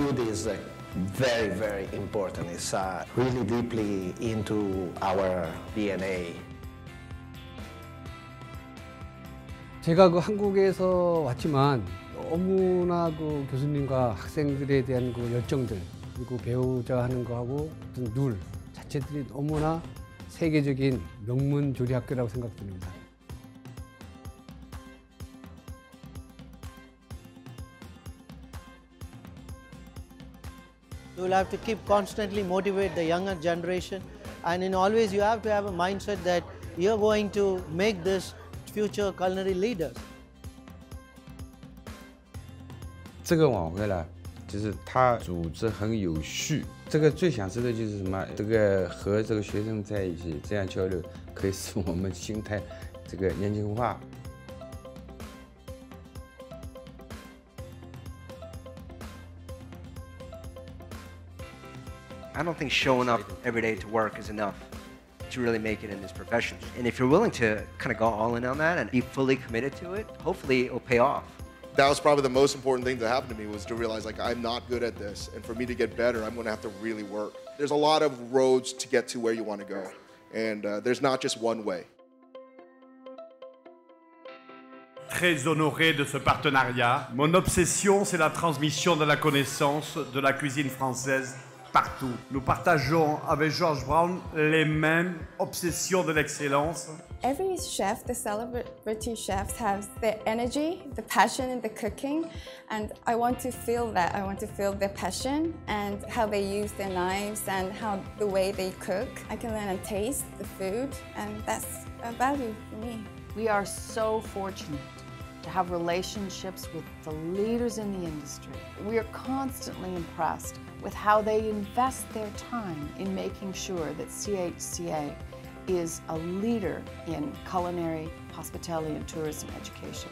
food is uh, very, very important. It's uh, really deeply into our DNA. 제가 그 한국에서 왔지만 너무나 그 교수님과 학생들에 대한 그 열정들 그리고 배우자 하는 거하고 어떤 룰 자체들이 너무나 세계적인 명문 조리 학교라고 생각됩니다. You will have to keep constantly motivate the younger generation and in always you have to have a mindset that you're going to make this future culinary leader. 这个晚会呢，就是它组织很有序。这个最想知的就是什么？这个和这个学生在一起这样交流，可以使我们心态这个年轻化。I don't think showing up every day to work is enough to really make it in this profession. And if you're willing to kind of go all in on that and be fully committed to it, hopefully it'll pay off. That was probably the most important thing that happened to me was to realize like I'm not good at this and for me to get better I'm going to have to really work. There's a lot of roads to get to where you want to go and uh, there's not just one way. Très honoré de ce partenariat. Mon obsession, c'est la transmission de la connaissance de la cuisine française partout. Nous partageons avec George Brown les mêmes obsessions de l'excellence. Every chef, the celebrity chefs, have the energy, the passion in the cooking, and I want to feel that. I want to feel their passion and how they use their knives and how the way they cook. I can learn and taste the food, and that's a value for me. We are so fortunate to have relationships with the leaders in the industry. We are constantly impressed with how they invest their time in making sure that CHCA is a leader in culinary, hospitality, and tourism education.